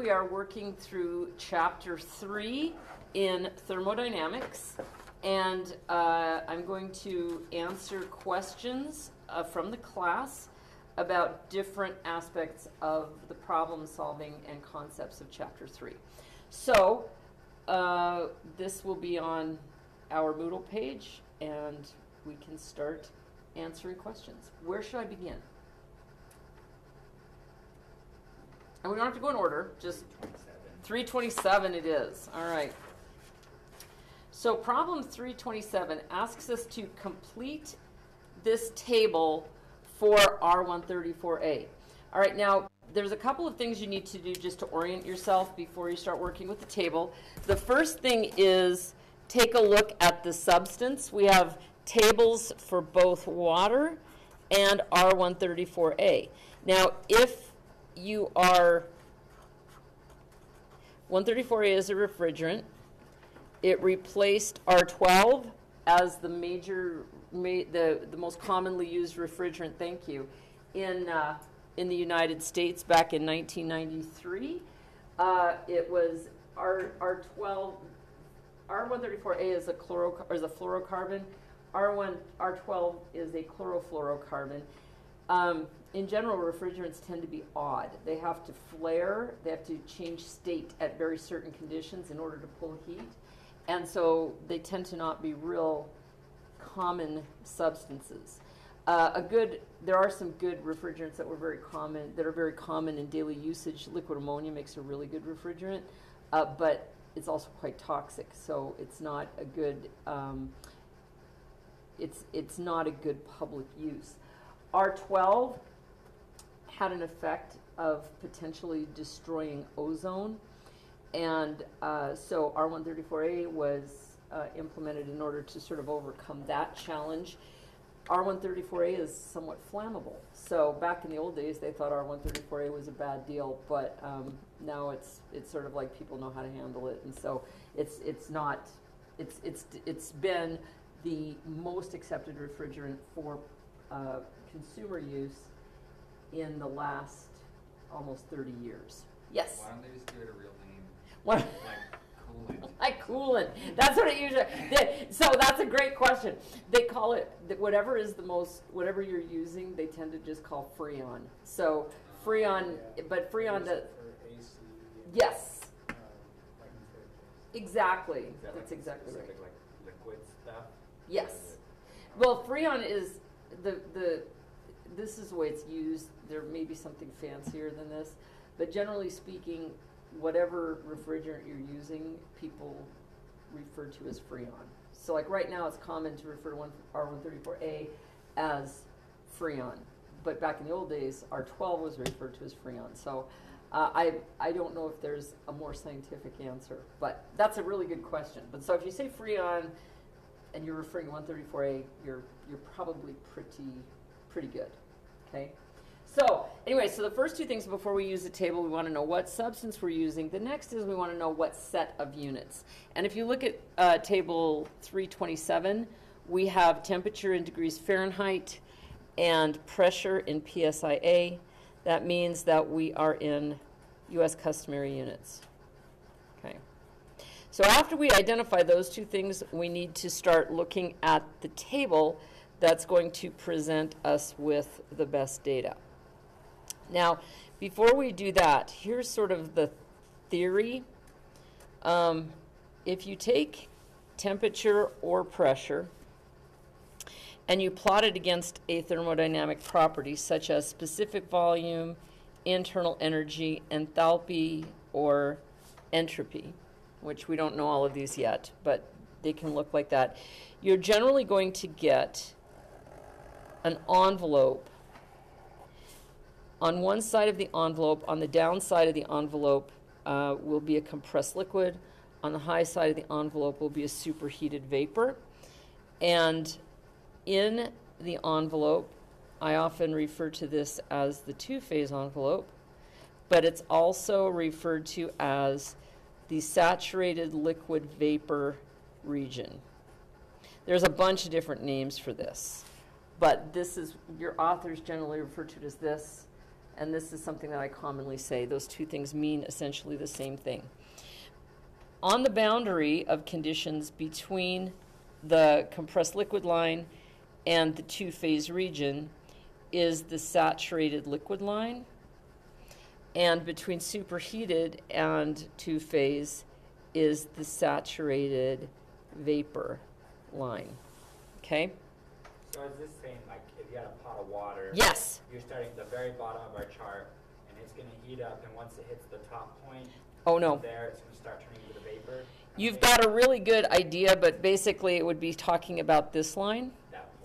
We are working through chapter three in thermodynamics, and uh, I'm going to answer questions uh, from the class about different aspects of the problem solving and concepts of chapter three. So, uh, this will be on our Moodle page, and we can start answering questions. Where should I begin? And we don't have to go in order, just 327 it is. All right. So problem 327 asks us to complete this table for R134A. All right, now there's a couple of things you need to do just to orient yourself before you start working with the table. The first thing is take a look at the substance. We have tables for both water and R134A. Now, if you are 134A is a refrigerant. It replaced R12 as the major, ma the, the most commonly used refrigerant, thank you, in, uh, in the United States back in 1993. Uh, it was R, R12, R134A is a, chloro, is a fluorocarbon. R1, R12 is a chlorofluorocarbon. Um, in general, refrigerants tend to be odd. They have to flare, they have to change state at very certain conditions in order to pull heat. And so they tend to not be real common substances. Uh, a good, there are some good refrigerants that were very common, that are very common in daily usage. Liquid ammonia makes a really good refrigerant, uh, but it's also quite toxic, so it's not a good, um, it's, it's not a good public use. R12 had an effect of potentially destroying ozone. And uh, so R134A was uh, implemented in order to sort of overcome that challenge. R134A is somewhat flammable. So back in the old days, they thought R134A was a bad deal, but um, now it's it's sort of like people know how to handle it, and so it's it's not it's it's it's been the most accepted refrigerant for uh, consumer use in the last almost 30 years. Yes? Why don't they just give it a real name? What? Like coolant. like coolant. That's what it usually. They, so that's a great question. They call it whatever is the most whatever you're using. They tend to just call Freon. So Freon, Yeah. but Freon does. For AC. and, Yes, um, like exactly. Is that That's like exactly right. specific, like liquid stuff? Yes. Or is it- Well, Freon is the the. This is the way it's used. There may be something fancier than this, but generally speaking, whatever refrigerant you're using, people refer to as Freon. So, like right now, it's common to refer to one R134A as Freon, but back in the old days, R12 was referred to as Freon. So, uh, I I don't know if there's a more scientific answer, but that's a really good question. But so if you say Freon and you're referring to 134A, you're you're probably pretty pretty good. Okay. So anyway, so the first two things before we use the table, we want to know what substance we're using. The next is we want to know what set of units. And if you look at uh, table 327, we have temperature in degrees Fahrenheit and pressure in psia. That means that we are in U.S. customary units. Okay. So after we identify those two things, we need to start looking at the table that's going to present us with the best data. Now, before we do that, here's sort of the theory. Um, if you take temperature or pressure and you plot it against a thermodynamic property such as specific volume, internal energy, enthalpy, or entropy, which we don't know all of these yet, but they can look like that, you're generally going to get an envelope. On one side of the envelope, on the down side of the envelope, uh, will be a compressed liquid. On the high side of the envelope will be a superheated vapor. And in the envelope, I often refer to this as the two phase envelope, but it's also referred to as the saturated liquid vapor region. There's a bunch of different names for this, but this is your authors generally refer to it as this, and this is something that I commonly say. Those two things mean essentially the same thing. On the boundary of conditions between the compressed liquid line and the two phase region is the saturated liquid line. And between superheated and two phase is the saturated vapor line. Okay? So is this saying like if you had a pot of water? Yes. You're starting at the very bottom of our chart and it's gonna heat up and once it hits the top point. Oh, no. There, it's gonna start turning into the vapor? You've Okay. got a really good idea, but basically it would be talking about this line.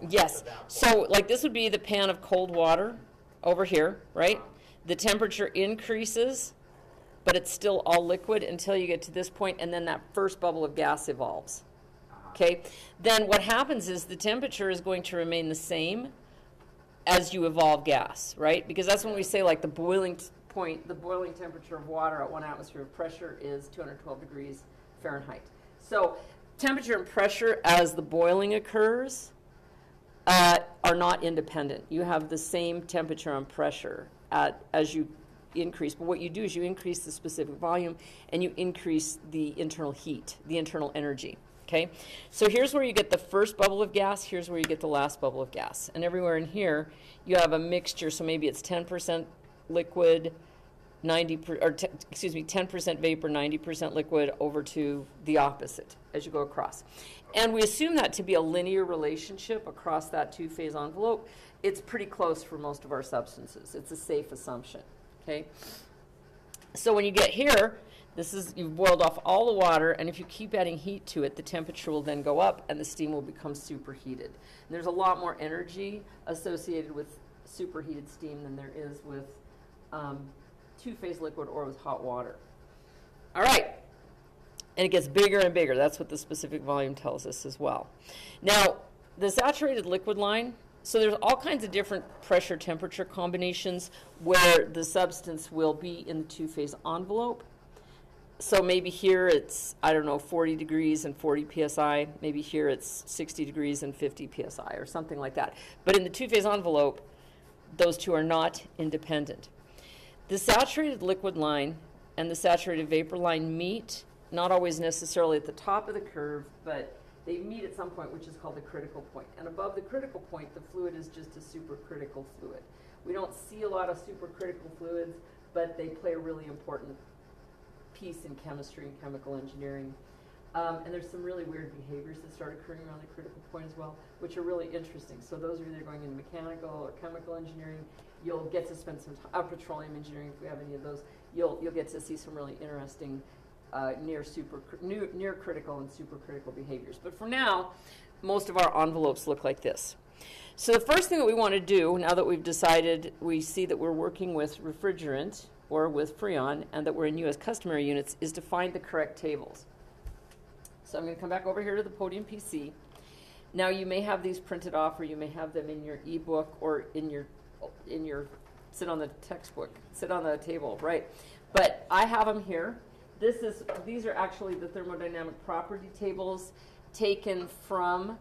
Yes. So, like, this would be the pan of cold water over here, right? The temperature increases, but it's still all liquid until you get to this point, and then that first bubble of gas evolves. Okay? Then what happens is the temperature is going to remain the same as you evolve gas, right? Because that's when we say, like, the boiling point, the boiling temperature of water at one atmosphere of pressure is 212 degrees Fahrenheit. So, temperature and pressure as the boiling occurs uh, are not independent. You have the same temperature and pressure at, as you increase. But what you do is you increase the specific volume and you increase the internal heat, the internal energy. Okay? So here's where you get the first bubble of gas, here's where you get the last bubble of gas. And everywhere in here, you have a mixture, so maybe it's 10% liquid, 90 per, or excuse me 10% vapor 90% liquid over to the opposite as you go across and we assume that to be a linear relationship across that two phase envelope it's pretty close for most of our substances it's a safe assumption okay so when you get here this is you've boiled off all the water and if you keep adding heat to it the temperature will then go up and the steam will become superheated and there's a lot more energy associated with superheated steam than there is with um, two-phase liquid or with hot water. All right. And it gets bigger and bigger. That's what the specific volume tells us as well. Now, the saturated liquid line, so there's all kinds of different pressure temperature combinations where the substance will be in the two-phase envelope. So maybe here it's, I don't know, 40 degrees and 40 psi. Maybe here it's 60 degrees and 50 psi or something like that. But in the two-phase envelope, those two are not independent. The saturated liquid line and the saturated vapor line meet, not always necessarily at the top of the curve, but they meet at some point, which is called the critical point. And above the critical point, the fluid is just a supercritical fluid. We don't see a lot of supercritical fluids, but they play a really important piece in chemistry and chemical engineering. Um, and there's some really weird behaviors that start occurring around the critical point as well, which are really interesting. So those of you that are either going into mechanical or chemical engineering. You'll get to spend some time, uh, petroleum engineering if we have any of those. You'll you'll get to see some really interesting uh, near super near, near critical and supercritical behaviors. But for now, most of our envelopes look like this. So the first thing that we want to do now that we've decided we see that we're working with refrigerant or with Freon and that we're in U.S. customary units is to find the correct tables. So I'm going to come back over here to the podium PC. Now you may have these printed off, or you may have them in your ebook or in your in your sit on the textbook, sit on the table, right? But I have them here. This is these are actually the thermodynamic property tables taken from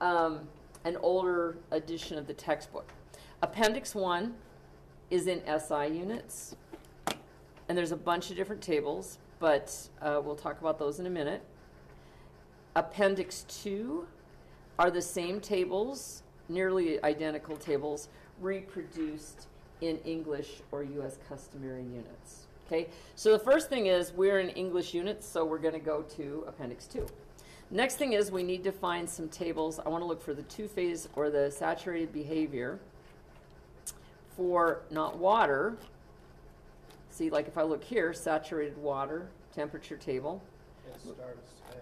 um, an older edition of the textbook. Appendix one is in SI units, and there's a bunch of different tables, but uh, we'll talk about those in a minute. Appendix 2 are the same tables, nearly identical tables, reproduced in English or U.S. customary units. Okay, so the first thing is we're in English units, so we're going to go to Appendix 2. Next thing is we need to find some tables. I want to look for the two phase or the saturated behavior for not water. See, like if I look here, saturated water temperature table. It starts at.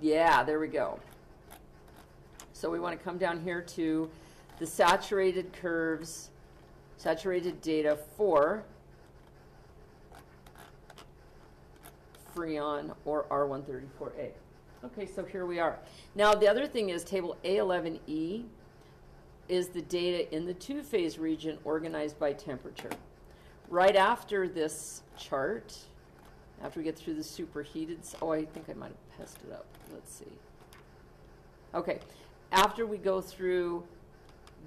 Yeah, there we go. So we want to come down here to the saturated curves, saturated data for Freon or R134A. Okay, so here we are. Now the other thing is table A11E is the data in the two-phase region organized by temperature. Right after this chart, after we get through the superheated, oh, I think I might have passed it up. Let's see. Okay, after we go through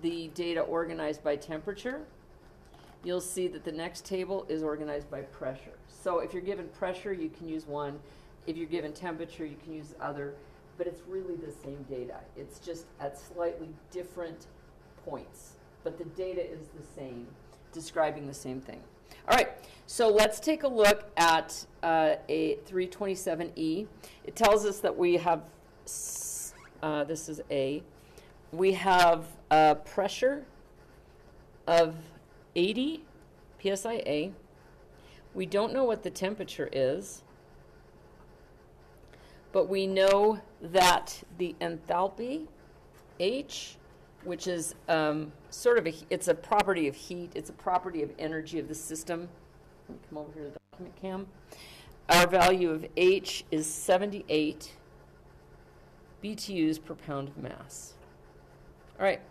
the data organized by temperature, you'll see that the next table is organized by pressure. So if you're given pressure, you can use one. If you're given temperature, you can use other. But it's really the same data. It's just at slightly different points. But the data is the same, describing the same thing. All right, so let's take a look at uh, a 327E. It tells us that we have, uh, this is A, we have a pressure of 80 psia. We don't know what the temperature is, but we know that the enthalpy, H, which is um, sort of a, it's a property of heat, it's a property of energy of the system. Come over here to the document cam. Our value of H is 78 BTUs per pound of mass. All right.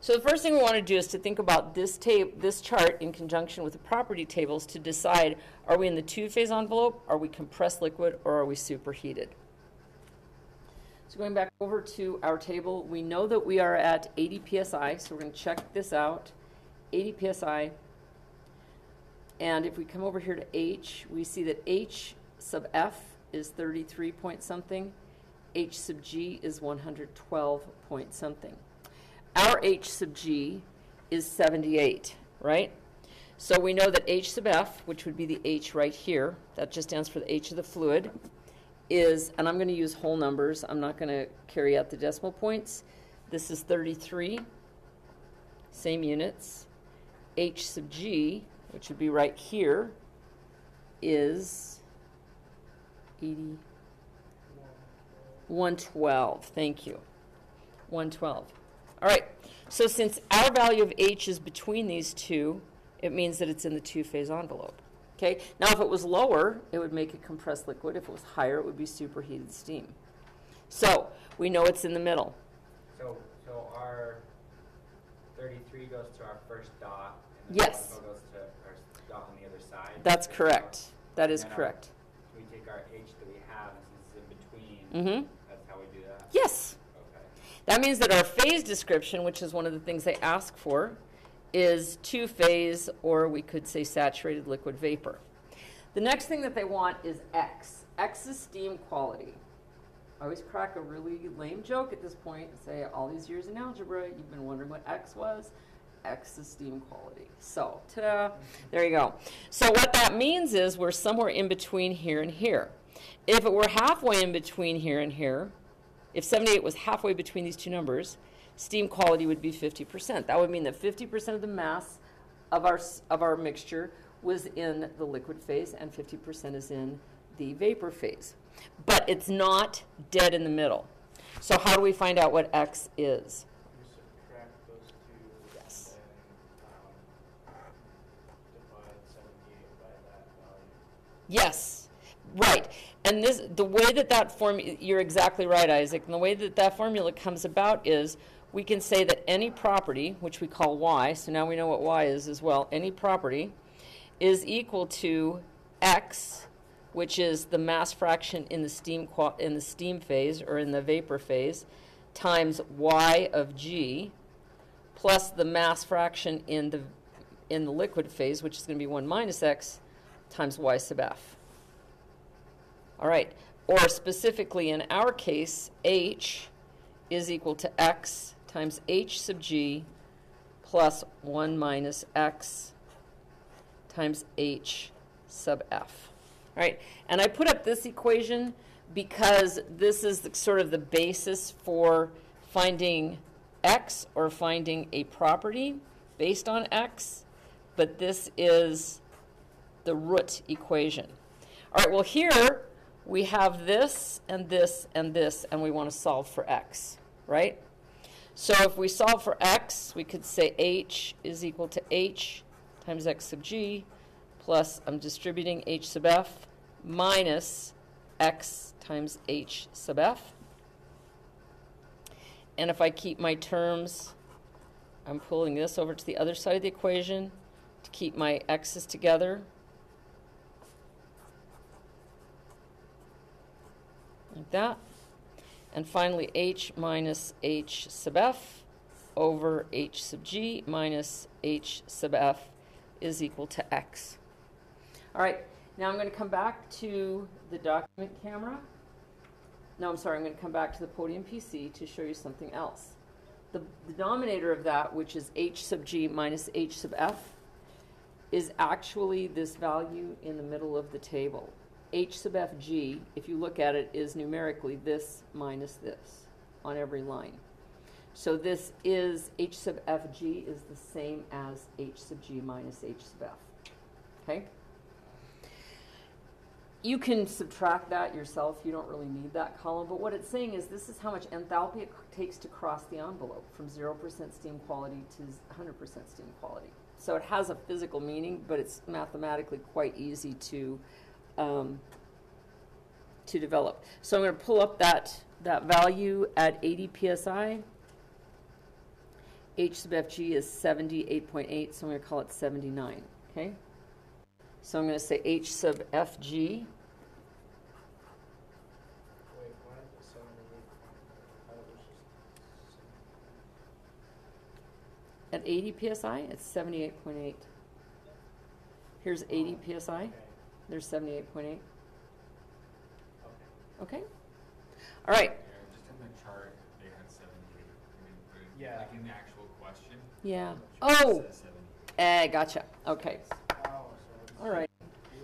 So the first thing we want to do is to think about this tape, this chart in conjunction with the property tables to decide are we in the two-phase envelope, are we compressed liquid, or are we superheated? So going back over to our table, we know that we are at 80 psi, so we're going to check this out. 80 psi. And if we come over here to H, we see that H sub F is 33 point something. H sub G is 112 point something. Our H sub G is 78, right? So we know that H sub F, which would be the H right here, that just stands for the H of the fluid, is, and I'm going to use whole numbers, I'm not going to carry out the decimal points. This is 33, same units. H sub G, which would be right here, is 80, 112. Thank you. 112. All right. So since our value of H is between these two, it means that it's in the two-phase envelope. Okay. Now, if it was lower, it would make a compressed liquid. If it was higher, it would be superheated steam. So we know it's in the middle. So, so our thirty-three goes to our first dot, and Yes. goes to our dot on the other side. That's correct. That is And our- correct. We take our H that we have, and since it's in between, Mm-hmm. that's how we do that? Yes. Okay. That means that our phase description, which is one of the things they ask for, is two phase, or we could say saturated liquid vapor. The next thing that they want is X. X is steam quality. I always crack a really lame joke at this point and say, all these years in algebra, you've been wondering what X was. X is steam quality. So, ta-da, there you go. So what that means is we're somewhere in between here and here. If it were halfway in between here and here, if 78 was halfway between these two numbers, steam quality would be 50%. That would mean that 50% of the mass of our, of our mixture was in the liquid phase and 50% is in the vapor phase. But it's not dead in the middle. So how do we find out what X is? You subtract those two. Yes. And, um, divide seventy-eight by that value. Yes, right. And this, the way that that form, you're exactly right, Isaac. And the way that that formula comes about is we can say that any property, which we call y, so now we know what y is as well, any property is equal to x, which is the mass fraction in the steam in the steam phase or in the vapor phase, times y of g, plus the mass fraction in the in the liquid phase, which is going to be 1 minus x, times y sub f. All right. Or specifically in our case, h is equal to x times h sub g plus 1 minus x times h sub f. All right. And I put up this equation because this is the, sort of the basis for finding x or finding a property based on x, but this is the root equation. All right, well, here we have this and this and this, and we want to solve for x, right? So if we solve for x, we could say h is equal to h times x sub g plus, I'm distributing h sub f, minus x times h sub f. And if I keep my terms, I'm pulling this over to the other side of the equation to keep my x's together. Like that. And finally, h minus h sub f over h sub g minus h sub f is equal to x. All right, now I'm going to come back to the document camera. No, I'm sorry, I'm going to come back to the podium PC to show you something else. The, the denominator of that, which is h sub g minus h sub f, is actually this value in the middle of the table. H sub f g, if you look at it, is numerically this minus this on every line. So this is h sub f g is the same as h sub g minus h sub f. Okay? You can subtract that yourself. You don't really need that column. But what it's saying is this is how much enthalpy it takes to cross the envelope from 0% steam quality to 100% steam quality. So it has a physical meaning, but it's mathematically quite easy to um, to develop. So I'm going to pull up that that value at 80 psi. H sub FG is 78.8, so I'm going to call it 79. Okay. So I'm going to say H sub FG. At 80 psi, it's 78.8. Here's 80 psi. Okay, There's 78.8. okay. Okay. All right. Yeah, just in the chart, they had seventy-eight. I mean, but it- Yeah. Like in the actual question. Yeah. it Oh. says 78. Eh, gotcha. Okay. So it's. All right.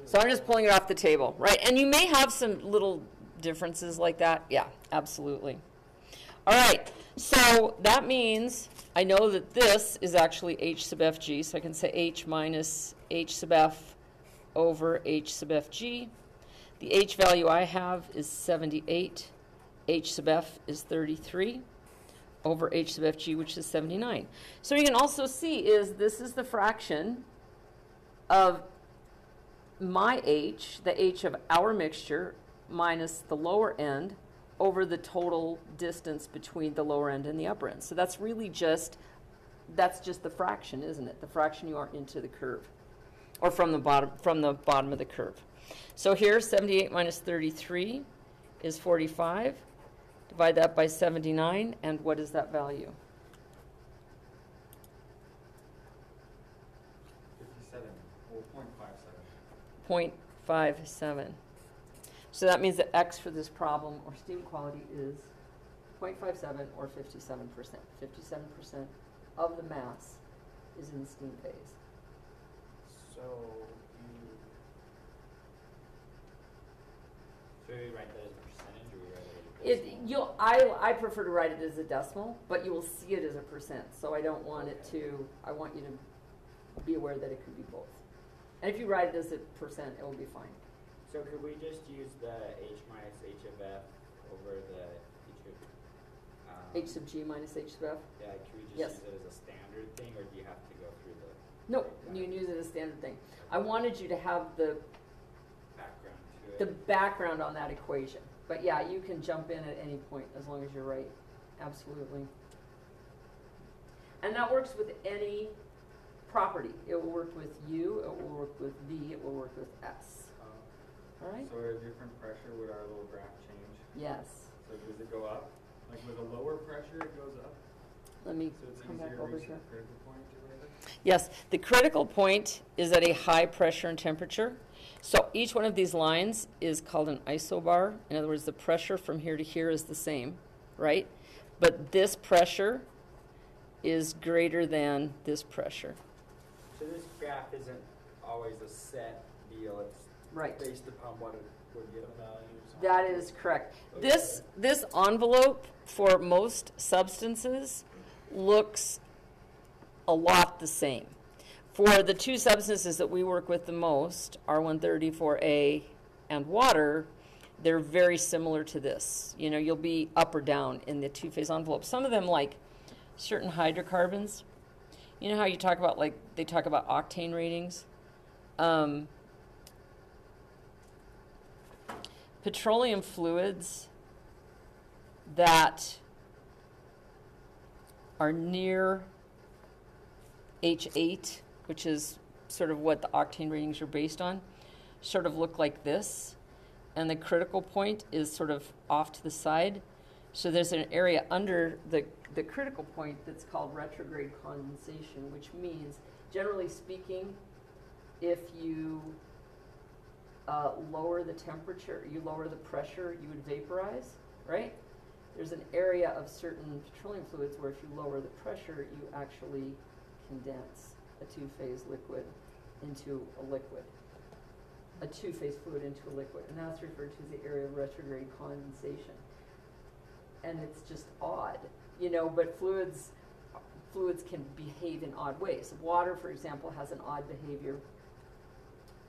So I'm just pulling it off the table, right? And you may have some little differences like that. Yeah, absolutely. All right. So that means I know that this is actually h sub fg, so I can say h minus h sub f over h sub fg. The h value I have is 78. h sub f is 33 over h sub fg, which is 79. So you can also see is this is the fraction of my h, the h of our mixture, minus the lower end over the total distance between the lower end and the upper end. So that's really just, that's just the fraction, isn't it? The fraction you are into the curve, or from the bottom, from the bottom of the curve. So here, 78 minus 33 is 45. Divide that by 79, and what is that value? Fifty-seven, well, point five seven. 0.57. So that means that x for this problem, or steam quality, is 0.57 or 57%. 57% of the mass is in the steam phase. So you, So we write that as a percentage or we write it as a It, decimal? you'll, I, I prefer to write it as a decimal, but you will see it as a percent, so I don't want it to, I want you to be aware that it could be both. And if you write it as a percent, it will be fine. So could we just use the H minus H of F over the H of, um, H sub g minus h sub f. Yeah, can we just Yes. use it as a standard thing or do you have to go through No, you can use it as a standard thing. I wanted you to have the background to it? the background on that equation. But yeah, you can jump in at any point as long as you're right. Absolutely. And that works with any property. It will work with U, it will work with V, it will work with S. Um, All right? So at a different pressure, would our little graph change? Yes. So does it go up? Like with a lower pressure, it goes up? Let me So it's come easier back to over reach here. critical point or whatever? Yes, the critical point is at a high pressure and temperature. So each one of these lines is called an isobar. In other words, the pressure from here to here is the same, right? But this pressure is greater than this pressure. So this graph isn't always a set deal, it's Right. based upon what it would the give. values. on That it. is correct. This, this envelope for most substances looks a lot the same. For the two substances that we work with the most, R134A and water, they're very similar to this. You know, you'll be up or down in the two-phase envelope. Some of them, like certain hydrocarbons, you know how you talk about, like, they talk about octane ratings? Um, petroleum fluids that are near H8, which is sort of what the octane ratings are based on, sort of look like this. And the critical point is sort of off to the side. So there's an area under the, the critical point that's called retrograde condensation, which means, generally speaking, if you uh, lower the temperature, you lower the pressure, you would vaporize, right? There's an area of certain petroleum fluids where if you lower the pressure, you actually condense a two-phase liquid into a liquid. A two-phase fluid into a liquid, and that's referred to as the area of retrograde condensation. And it's just odd, you know, but fluids, fluids can behave in odd ways. Water, for example, has an odd behavior,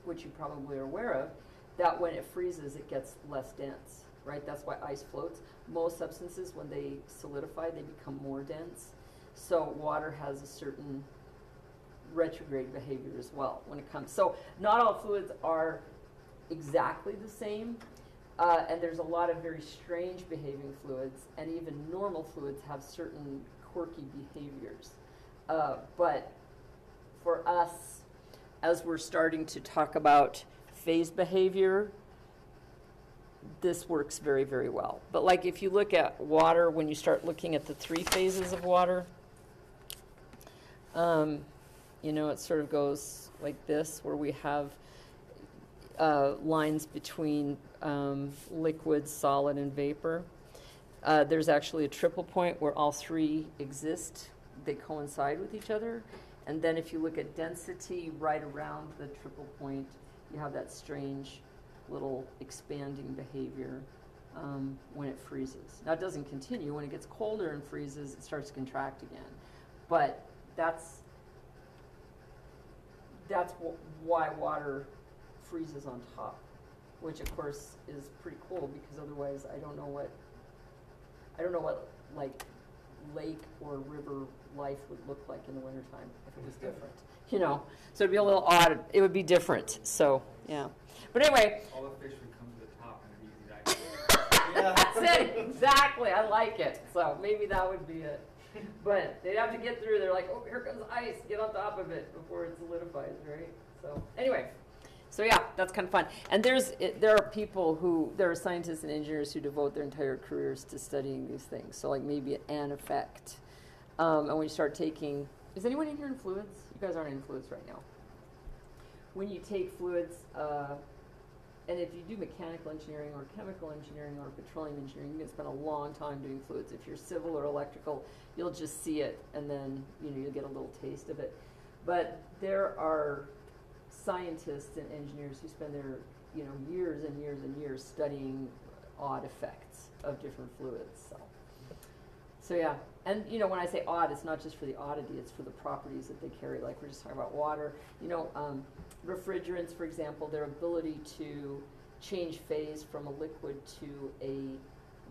which you probably are aware of, that when it freezes, it gets less dense, right? That's why ice floats. Most substances, when they solidify, they become more dense. So water has a certain retrograde behavior as well when it comes. So not all fluids are exactly the same, uh, and there's a lot of very strange behaving fluids, and even normal fluids have certain quirky behaviors. Uh, but for us, as we're starting to talk about phase behavior, this works very, very well. But like if you look at water, when you start looking at the three phases of water, um, you know, it sort of goes like this, where we have uh, lines between um, liquid, solid, and vapor. Uh, there's actually a triple point where all three exist. They coincide with each other. And then if you look at density right around the triple point, you have that strange little expanding behavior um, when it freezes. Now, it doesn't continue. When it gets colder and freezes, it starts to contract again. But that's that's wh- why water freezes on top, which of course is pretty cool because otherwise I don't know what I don't know what like lake or river life would look like in the wintertime if it was different. You know, so it'd be a little odd. It would be different. So yeah. But anyway, All the fish would come to the top and it'd be easy to access. that's it exactly. I like it. So maybe that would be it. But they'd have to get through. They're like, oh, here comes ice. Get on top of it before it solidifies, right? So anyway, so yeah, that's kind of fun. And there's it, there are people who there are scientists and engineers who devote their entire careers to studying these things. So like maybe an effect. Um, and when you start taking, is anyone in here in fluids? You guys aren't in fluids right now. When you take fluids, uh, and if you do mechanical engineering or chemical engineering or petroleum engineering, you can spend a long time doing fluids. If you're civil or electrical, you'll just see it and then you know you'll get a little taste of it. But there are scientists and engineers who spend their you know years and years and years studying odd effects of different fluids. So, so yeah, and you know when I say odd, it's not just for the oddity; it's for the properties that they carry. Like we're just talking about water. You know, um, refrigerants, for example, their ability to change phase from a liquid to a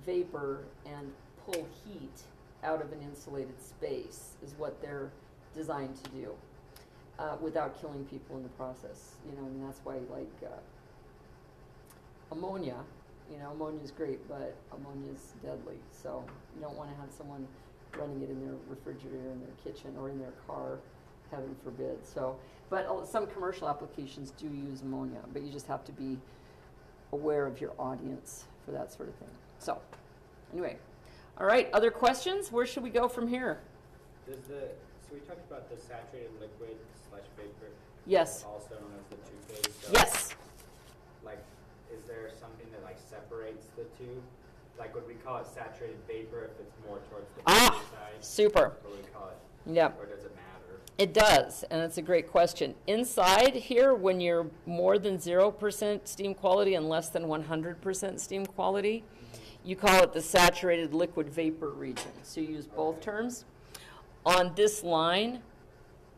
vapor and pull heat out of an insulated space is what they're designed to do uh, without killing people in the process. You know, and that's why like uh, ammonia, you know, ammonia is great, but ammonia is deadly. So you don't want to have someone running it in their refrigerator in their kitchen or in their car, heaven forbid. So, but uh, some commercial applications do use ammonia, but you just have to be aware of your audience for that sort of thing. So, anyway, all right. Other questions? Where should we go from here? Does the so we talked about the saturated liquid slash vapor, Yes. also known as the two phase. So Yes. Like, is there something that like separates the two? Like, would we call it saturated vapor if it's more towards the Ah, side, Super. or we call it, Yep. or does it matter? It does, and that's a great question. Inside here, when you're more than 0% steam quality and less than 100% steam quality, you call it the saturated liquid vapor region. So you use both terms. On this line,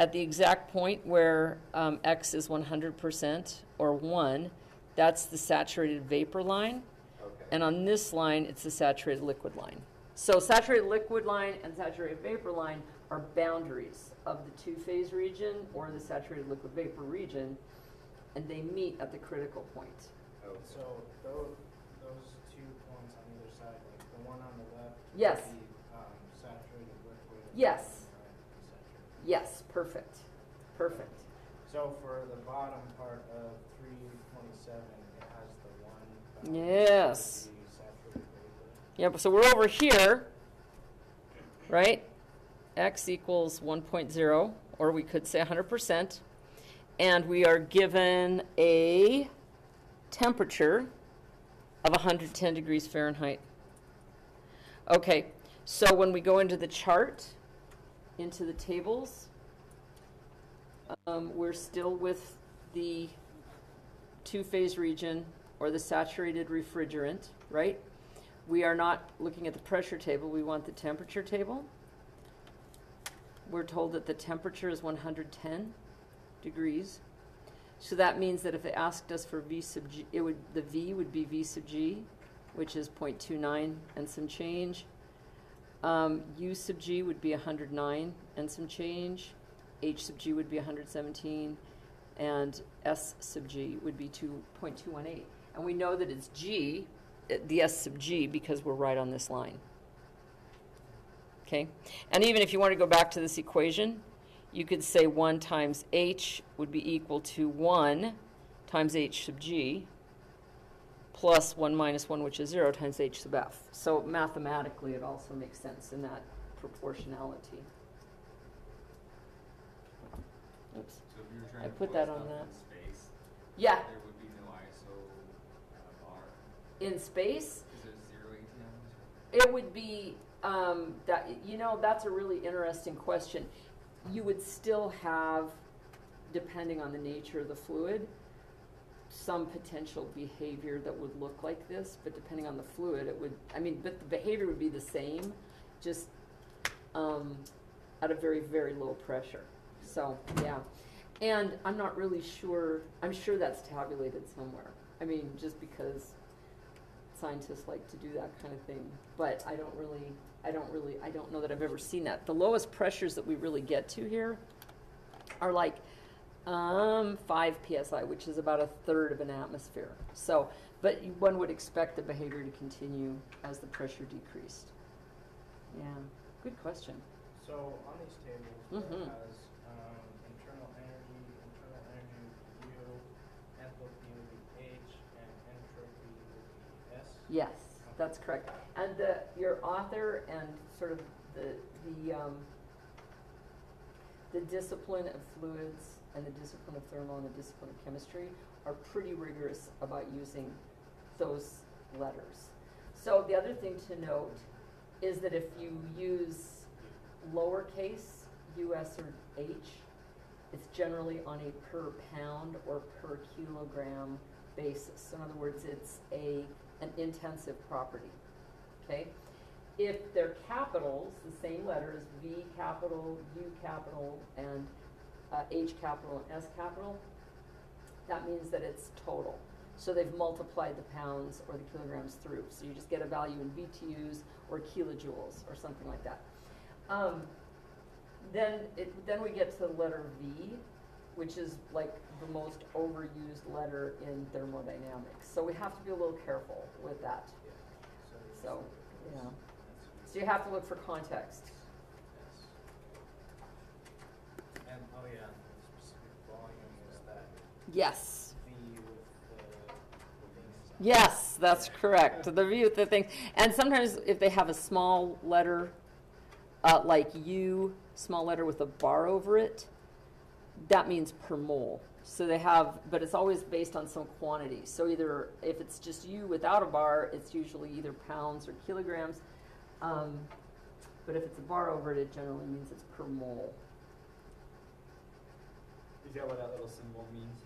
at the exact point where um, X is 100% or 1, that's the saturated vapor line. Okay. And on this line, it's the saturated liquid line. So saturated liquid line and saturated vapor line are boundaries of the two-phase region or the saturated liquid vapor region, and they meet at the critical point. okay. So those, those two points on either side, like the one on the left. would Yes. be, um, saturated liquid. and Yes. the one on the right would be saturated. Yes, perfect, perfect. So for the bottom part of three twenty-seven, it has the one. Yes. would be saturated vapor. Yep, so we're over here, right? X equals 1.0, or we could say 100%. and we are given a temperature of 110 degrees Fahrenheit. Okay, so when we go into the chart, into the tables, um, we're still with the two-phase region or the saturated refrigerant, right? We are not looking at the pressure table, we want the temperature table. We're told that the temperature is 110 degrees. So that means that if they asked us for V sub G, it would, the V would be V sub G, which is 0.29 and some change. Um, U sub G would be 109 and some change. H sub G would be 117, and S sub G would be 2.218. And we know that it's G, uh, the S sub G, because we're right on this line. Okay? And even if you want to go back to this equation, you could say 1 times H would be equal to 1 times H sub G plus 1 minus 1, which is 0, times H sub F. So mathematically, it also makes sense in that proportionality. Oops. So if you were I put that on that. space, Yeah, there would be no isobar. in space, Is it? It would be, um, that, you know, that's a really interesting question. You would still have, depending on the nature of the fluid, some potential behavior that would look like this, but depending on the fluid, it would, I mean, but the behavior would be the same, just, um, at a very, very low pressure. So, yeah. And I'm not really sure, I'm sure that's tabulated somewhere. I mean, just because scientists like to do that kind of thing, but I don't really, I don't really, I don't know that I've ever seen that. The lowest pressures that we really get to here are like um, five psi, which is about a third of an atmosphere. So, but one would expect the behavior to continue as the pressure decreased. Yeah, good question. So on these tables, Mhm. has, um, internal energy, internal energy would be U, enthalpy would be H, and entropy would be S? Yes, that's correct. And the, your author and sort of the, the, um, the discipline of fluids and the discipline of thermal and the discipline of chemistry are pretty rigorous about using those letters. So the other thing to note is that if you use lowercase US or H, it's generally on a per pound or per kilogram basis. So in other words, it's a, an intensive property, okay? If they're capitals, the same letters, V capital, U capital, and uh, H capital and S capital, that means that it's total. So they've multiplied the pounds or the kilograms through. So you just get a value in BTUs or kilojoules or something like that. Um, then it, then we get to the letter V, which is like the most overused letter in thermodynamics. So we have to be a little careful with that. So, yeah. So you have to look for context. Yes. And, oh yeah, the specific volume is that Yes. V with the, the things. Yes, that's correct. The view of the thing, and sometimes if they have a small letter, uh, like U, small letter with a bar over it, that means per mole. So they have, but it's always based on some quantity. So either if it's just U without a bar, it's usually either pounds or kilograms. Um, but if it's a bar over it, it generally means it's per mole. Is that what that little symbol means?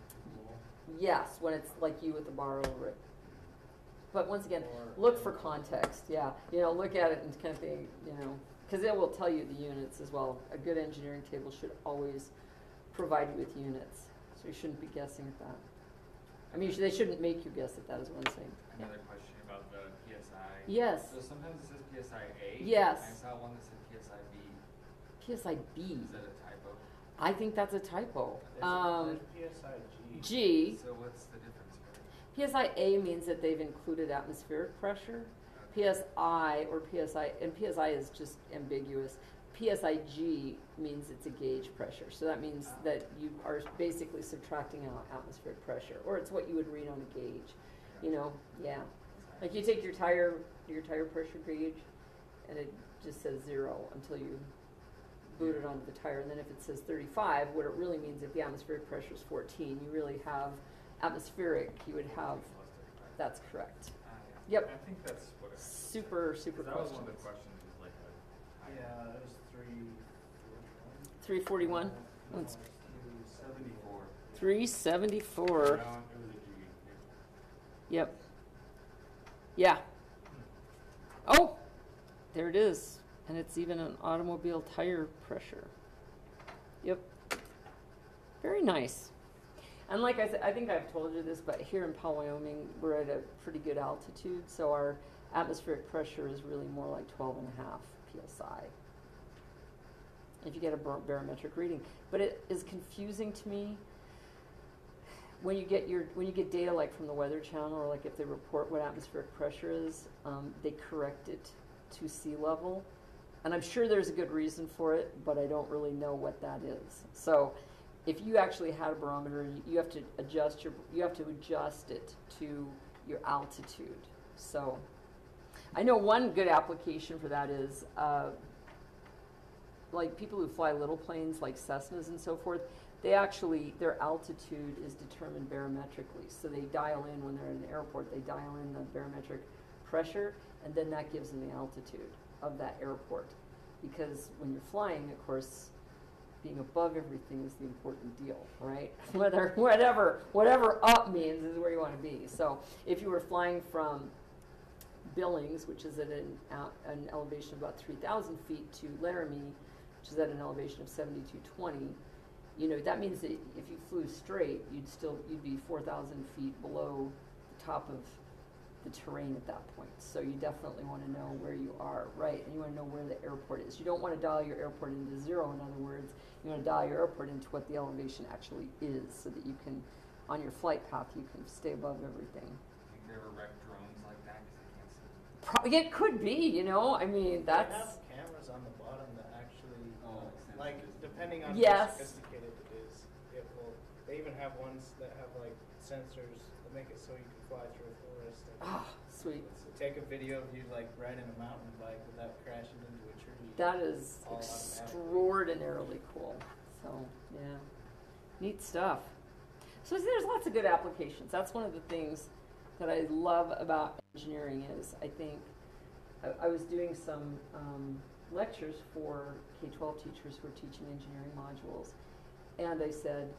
Yes, when it's like you with the bar over it. But once again, Or- look for context, yeah. You know, look at it and kind of think, you know, because it will tell you the units as well. A good engineering table should always provide you with units, so you shouldn't be guessing at that. I mean, you should- they shouldn't make you guess at that, is what I'm saying. Yeah. Another question about the PSI. Yes, So sometimes it says PSI A. Yes. I saw one that said PSI B. PSI B. Is that a typo? I think that's a typo. There's, Um, there's PSI G. G, So what's the difference here? PSI A means that they've included atmospheric pressure. PSI or PSI, and PSI is just ambiguous. PSIG means it's a gauge pressure, so that means that you are basically subtracting out atmospheric pressure, or it's what you would read on a gauge. You know, yeah. Like you take your tire, your tire pressure gauge, and it just says zero until you booted onto the tire. And then if it says 35, what it really means if the atmospheric pressure is 14, you really have atmospheric, you would have, that's correct. Yeah. Yep. I think that's what it. Super, super That was one of the questions. questions, is like uh, a. Yeah, it was three forty-one. 341? No, Let's- it's Seventy-four. 374. No, it was a G. Yep. Yeah. Oh, there it is. And it's even an automobile tire pressure. Yep. Very nice. And like I said, I think I've told you this, but here in Powell, Wyoming, we're at a pretty good altitude, so our atmospheric pressure is really more like 12 and a half psi. If you get a bar- barometric reading, but it is confusing to me when you get your when you get data like from the Weather Channel or like if they report what atmospheric pressure is, um, they correct it to sea level, and I'm sure there's a good reason for it, but I don't really know what that is. So, if you actually had a barometer, you, have to adjust your you have to adjust it to your altitude. So, I know one good application for that is. Uh, like people who fly little planes like Cessnas and so forth, they actually their altitude is determined barometrically. So they dial in when they're in the airport, they dial in the barometric pressure, and then that gives them the altitude of that airport. Because when you're flying, of course, being above everything is the important deal, right? Whether whatever whatever up means is where you want to be. So if you were flying from Billings, which is at an, out, an elevation of about 3,000 feet, to Laramie, which is at an elevation of 7220, you know, that means that if you flew straight, you'd still, you'd be 4,000 feet below the top of the terrain at that point. So you definitely want to know where you are, right? And you want to know where the airport is. You don't want to dial your airport into zero, in other words. You want to dial your airport into what the elevation actually is so that you can, on your flight path, you can stay above everything. Think they ever wrecked drones like that, cause they can't see. Pro- it could be, you know, I mean, They that's. have cameras on the bottom that actually, Oh, uh, like, depending on Yes. how sophisticated it is, it will, they even have ones that have like sensors that make it so you can fly through a forest. and Ah, sweet. Take a video of you like riding a mountain bike without crashing into a tree. That is extraordinarily cool. So, yeah. Neat stuff. So there's lots of good applications. That's one of the things that I love about engineering is I think I, I was doing some um, lectures for K-12 teachers who are teaching engineering modules, and I said,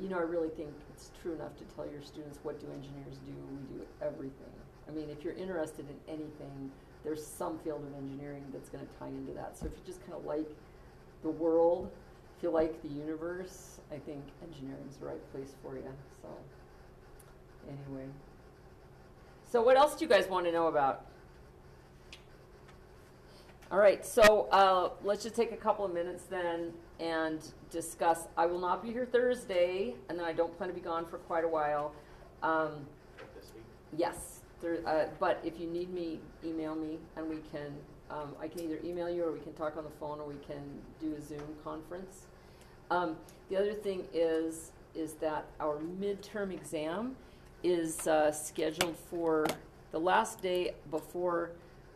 you know, I really think it's true enough to tell your students what do engineers do. We do everything. I mean, if you're interested in anything, there's some field of engineering that's going to tie into that. So if you just kind of like the world, if you like the universe, I think engineering's the right place for you. So anyway. So what else do you guys want to know about? All right, so uh, let's just take a couple of minutes then and discuss. I will not be here Thursday, and then I don't plan to be gone for quite a while. Um, this week. Yes, there, uh, but if you need me, email me and we can, um, I can either email you or we can talk on the phone or we can do a Zoom conference. Um, the other thing is, is that our midterm exam is, uh, scheduled for, the last day before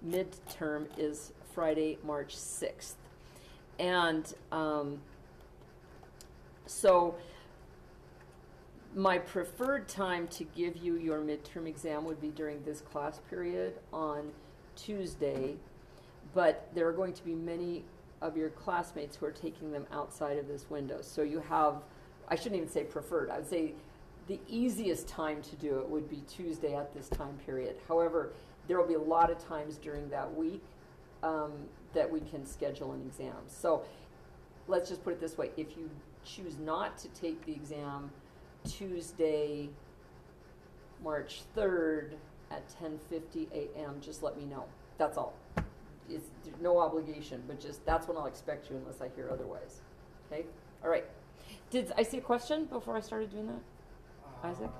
midterm is Friday, March sixth. And, um, so, my preferred time to give you your midterm exam would be during this class period on Tuesday, but there are going to be many of your classmates who are taking them outside of this window. So you have, I shouldn't even say preferred, I would say the easiest time to do it would be Tuesday at this time period. However, there will be a lot of times during that week um, that we can schedule an exam. So let's just put it this way if you choose not to take the exam Tuesday, March 3rd at 10:50 a.m. Just let me know. That's all. It's there's no obligation, but just that's when I'll expect you unless I hear otherwise. Okay? All right. Did I see a question before I started doing that? Isaac? Um,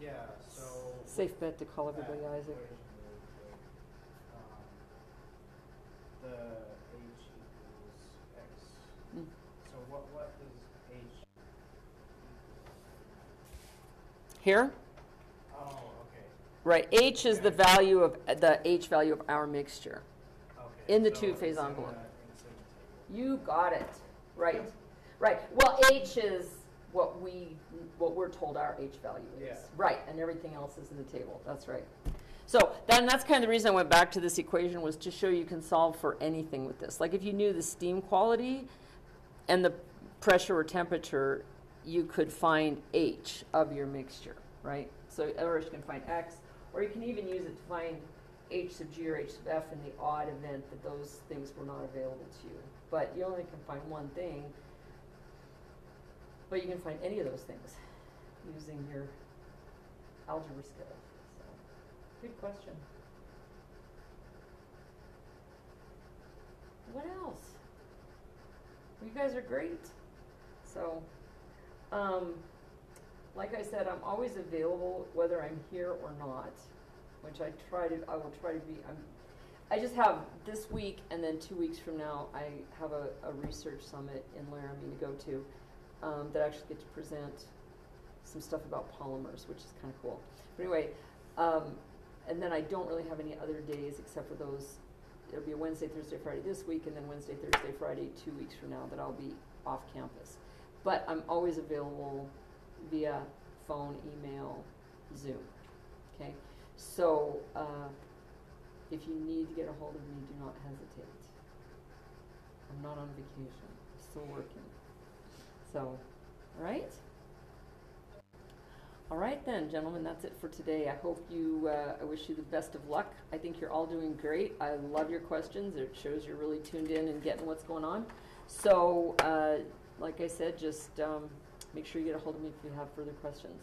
Yeah, so. Safe bet to call everybody Isaac. equation really quick. Um, The h equals x. Mm. So what, what does h Here? Oh, okay, Right. H is the value of the H value of our mixture. okay. In the So two-phase envelope. You got it. Right. Right. Well, H is what we, what we're told our H value is. Yeah. Right, and everything else is in the table. That's right. So then that's kind of the reason I went back to this equation was to show you can solve for anything with this. Like if you knew the steam quality and the pressure or temperature, you could find H of your mixture, right? So, or you can find X, or you can even use it to find H sub G or H sub F in the odd event that those things were not available to you. But you only can find one thing, but you can find any of those things using your algebra skills. So, good question. What else? You guys are great. So, um, like I said, I'm always available whether I'm here or not, which I try to, I will try to be, I'm, I just have this week and then two weeks from now, I have a, a research summit in Laramie to go to, um, that I actually get to present some stuff about polymers, which is kinda cool. But anyway, um, and then I don't really have any other days except for those, it'll be a Wednesday, Thursday, Friday this week, and then Wednesday, Thursday, Friday, two weeks from now, that I'll be off campus. But I'm always available via phone, email, Zoom, okay? So, uh, if you need to get a hold of me, do not hesitate. I'm not on vacation, I'm still working. So, alright? Alright then, gentlemen, that's it for today. I hope you, uh, I wish you the best of luck. I think you're all doing great. I love your questions. It shows you're really tuned in and getting what's going on. So, uh, like I said, just, um, make sure you get a hold of me if you have further questions.